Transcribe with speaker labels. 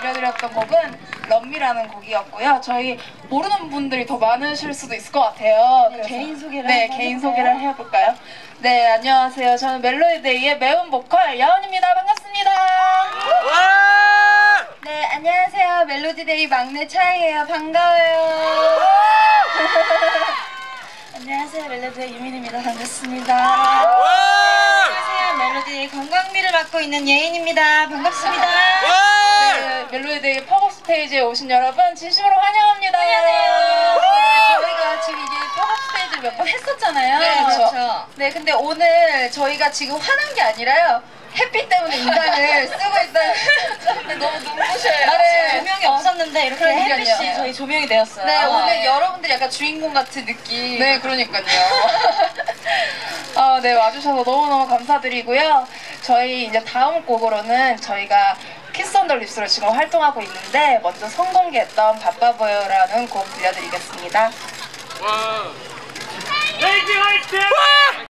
Speaker 1: 들려드렸던 곡은 Love Me라는 곡이었고요. 저희 모르는 분들이 더 많으실 수도 있을 것 같아요.
Speaker 2: 네, 개인 소개를
Speaker 1: 네, 개인
Speaker 2: 해볼까요?
Speaker 1: 소개를 해볼까요? 네, 안녕하세요. 저는 멜로디데이의 매운 보컬 여은입니다. 반갑습니다.
Speaker 3: 와!
Speaker 2: 네, 안녕하세요. 멜로디데이 막내 차희예요. 반가워요. 안녕하세요. 멜로디데이 유민입니다. 반갑습니다.
Speaker 3: 와!
Speaker 2: 안녕하세요. 멜로디데이 건강미를 맡고 있는 예인입니다. 반갑습니다.
Speaker 3: 와!
Speaker 1: 네, 멜로디데이 팝업 스테이지에 오신 여러분 진심으로 환영합니다.
Speaker 2: 안녕하세요.
Speaker 1: 네,
Speaker 2: 저희가 지금 이게 팝업 스테이지를 몇번 했었잖아요.
Speaker 1: 네, 그렇죠.
Speaker 2: 네, 근데 오늘 저희가 지금 화난 게 아니라요. 햇빛 때문에 인상을 쓰고 있다는. 네, 너무 눈부셔요.
Speaker 1: 네.
Speaker 2: 조명이 없었는데 이렇게
Speaker 1: 그러니까요.
Speaker 2: 햇빛이 저희 조명이 되었어요.
Speaker 1: 네, 오늘
Speaker 2: 네, 여러분들이 약간 주인공 같은 느낌.
Speaker 1: 네, 그러니까요. 아, 네, 와주셔서 너무너무 감사드리고요. 저희 이제 다음 곡으로는 저희가 Kiss on the Lips로 지금 활동하고 있는데 먼저 선공개했던 바빠보여라는 곡 들려드리겠습니다.
Speaker 3: 와!